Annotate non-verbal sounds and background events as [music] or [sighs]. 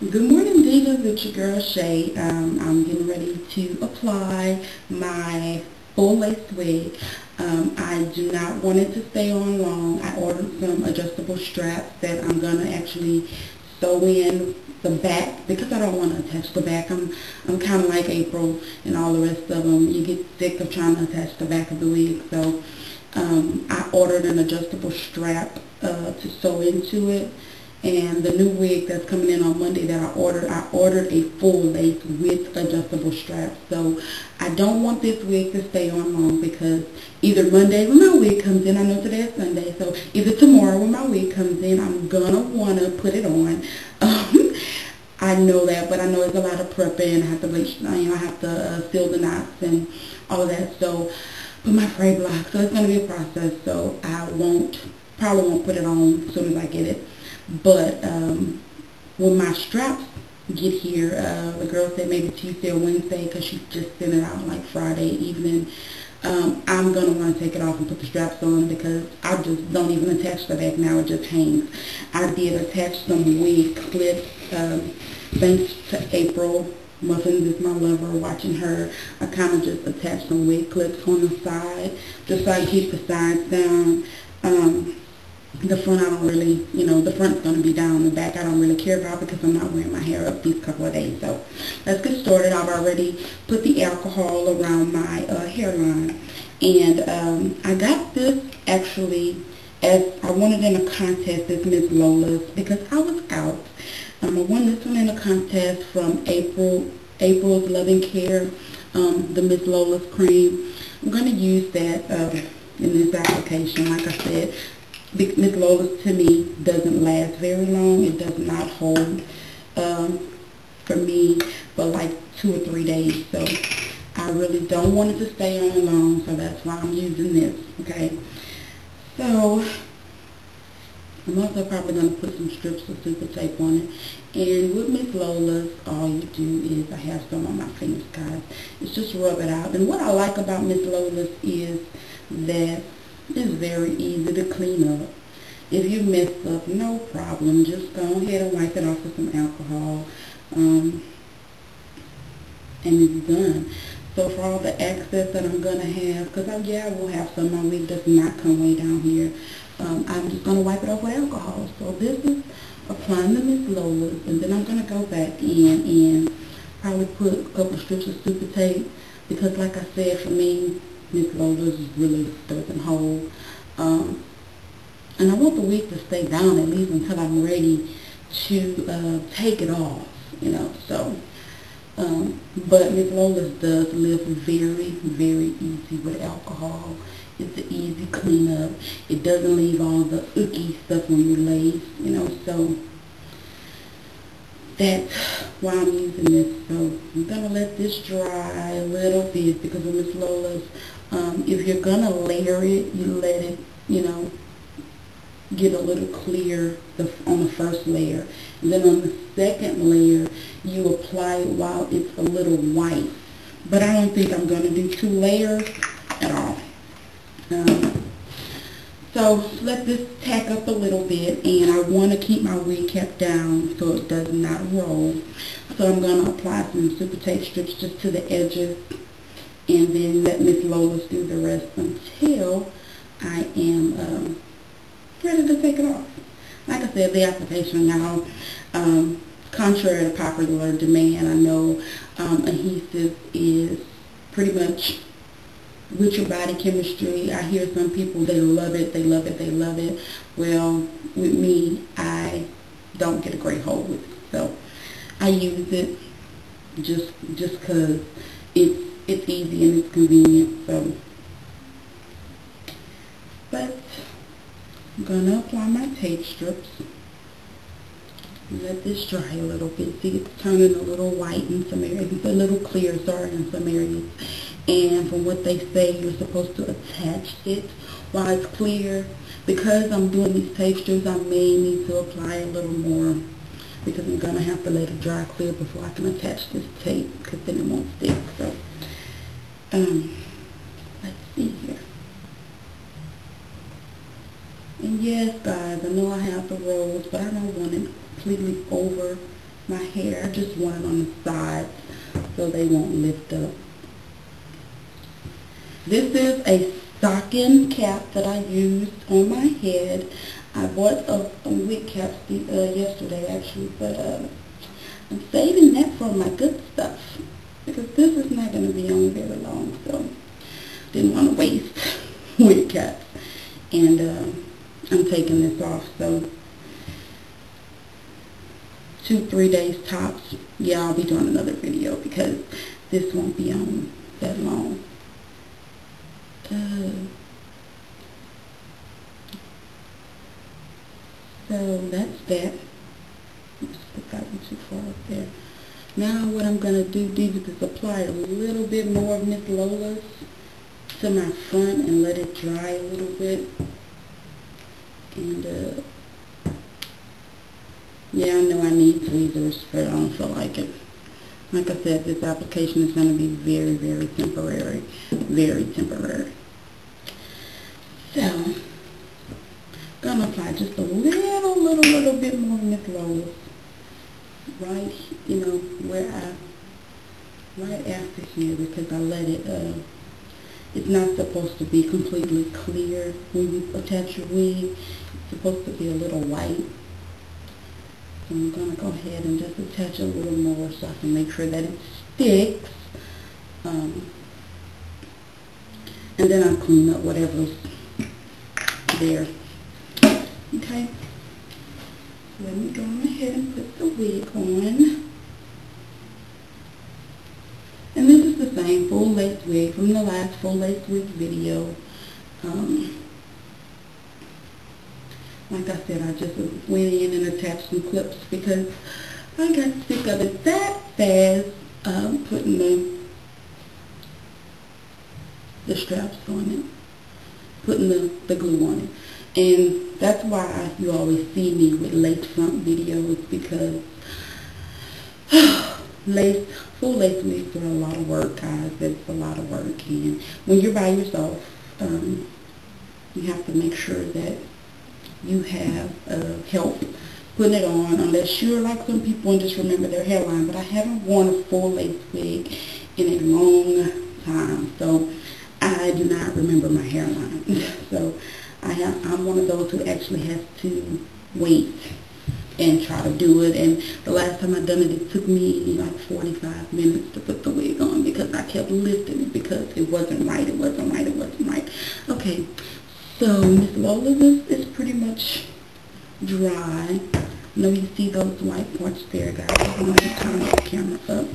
Good morning, Divas. It's your girl Shay. Um, I'm getting ready to apply my full lace wig. Um, I do not want it to stay on long. I ordered some adjustable straps that I'm going to actually sew in the back because I don't want to attach the back. I'm, I'm kind of like April and all the rest of them. You get sick of trying to attach the back of the wig. So um, I ordered an adjustable strap uh, to sew into it and the new wig that's coming in on Monday that I ordered, I ordered a full lace with adjustable straps. So I don't want this wig to stay on long because either Monday when my wig comes in, I know today is Sunday, so either tomorrow when my wig comes in, I'm going to want to put it on. [laughs] Um, I know that, but I know it's a lot of prepping. I have to bleach, you know, I have to uh, seal the knots and all that. So put my fray block. So it's going to be a process. So I won't, probably won't put it on as soon as I get it. But um, when my straps get here, uh, the girl said maybe Tuesday or Wednesday because she just sent it out like Friday evening. Um, I'm going to want to take it off and put the straps on because I just don't even attach the back now. It just hangs. I did attach some wig clips um, thanks to April. Muffins is my lover, watching her. I kind of just attached some wig clips on the side just so I keep the sides down. Um, the front I don't really, you know, the front's going to be down. The back I don't really care about because I'm not wearing my hair up these couple of days. So let's get started. I've already put the alcohol around my uh, hairline. And um, I got this actually as I won it in a contest as Miss Lola's because I was out. Um, I won this one in a contest from April, April's Loving Care, um, the Miss Lola's cream. I'm going to use that uh, in this application. Like I said, Miss Lola's to me doesn't last very long. It does not hold um, for me for like two or three days. So I really don't want it to stay on long, so that's why I'm using this, okay? So I'm also probably going to put some strips of super tape on it. And with Miss Lola's, all you do is, I have some on my fingers, guys. It's just rub it out. And what I like about Miss Lola's is that it's very easy to clean up. If you mess up, no problem. Just go ahead and wipe it off with some alcohol. Um, and it's done. So for all the excess that I'm going to have, because yeah, I will have some. My wig does not come way down here. Um, I'm just going to wipe it off with alcohol. So this is applying the Miss Lola's, and then I'm going to go back in and probably put a couple strips of super tape, because like I said, for me, Miss Lola's really doesn't hold. Um, and I want the wig to stay down at least until I'm ready to uh, take it off, you know, so. Um, but Miss Lola's does live very, very easy with alcohol. It's an easy cleanup. It doesn't leave all the icky stuff on your lace, you know, so that's why I'm using this. So I'm going to let this dry a little bit because with Miss Lola's, um, if you're going to layer it, you let it, you know, get a little clear the, on the first layer. And then on the second layer, you apply it while it's a little white. But I don't think I'm going to do two layers at all. Um, so let this tack up a little bit and I want to keep my wig cap down so it does not roll. So I'm going to apply some super tape strips just to the edges and then let Miss Lola's do the rest until I am um, ready to take it off. Like I said, the application now, um, contrary to popular demand, I know um, adhesive is pretty much with your body chemistry. I hear some people, they love it, they love it, they love it. Well, with me, I don't get a great hold with it. So I use it just just because it's it's easy and it's convenient. So, but I'm gonna apply my tape strips. Let this dry a little bit. See, it's turning a little white in some areas. It's a little clear, sorry, in some areas. And from what they say, you're supposed to attach it while it's clear. Because I'm doing these strips, I may need to apply a little more because I'm going to have to let it dry clear before I can attach this tape because then it won't stick. So um, let's see here. And yes, guys, I know I have the rolls, but I don't want it completely over my hair. I Just want it on the sides so they won't lift up. This is a stocking cap that I used on my head. I bought a, a wig cap uh, yesterday actually, but uh, I'm saving that for my good stuff because this is not going to be on very long, so didn't want to waste [laughs] wig caps. And uh, I'm taking this off, so two, three days tops. Yeah, I'll be doing another video because this won't be on that long. Uh, so that's that. Got too far up there. Now what I'm going to do, do is apply a little bit more of Miss Lola's to my front and let it dry a little bit. And uh, yeah, I know I need tweezers, but I don't feel like it. Like I said, this application is going to be very, very temporary. Very temporary. So, going to apply just a little more Right, you know, where I, right after here, because I let it, uh, it's not supposed to be completely clear when you attach your wig. It's supposed to be a little white. So I'm going to go ahead and just attach a little more so I can make sure that it sticks. Um, and then I'll clean up whatever's there. Okay. Let me go ahead and put the wig on. And this is the same full lace wig from the last full lace wig video. Um, like I said, I just went in and attached some clips because I got sick of it that fast um, putting the, the straps on it, putting the, the glue on it. And that's why you always see me with lace front videos because [sighs] lace, full lace wigs are a lot of work, guys. It's a lot of work. And when you're by yourself, um, you have to make sure that you have uh, help putting it on unless you're like some people and just remember their hairline. But I haven't worn a full lace wig in a long time, so I do not remember my hairline. [laughs] so I have, I'm one of those who actually has to wait and try to do it. And the last time I done it, it took me like 45 minutes to put the wig on because I kept lifting it because it wasn't right, it wasn't right, it wasn't right. Okay, so Miss Lola, this is pretty much dry. Know you see those white parts there, guys. I'm going to turn the camera up.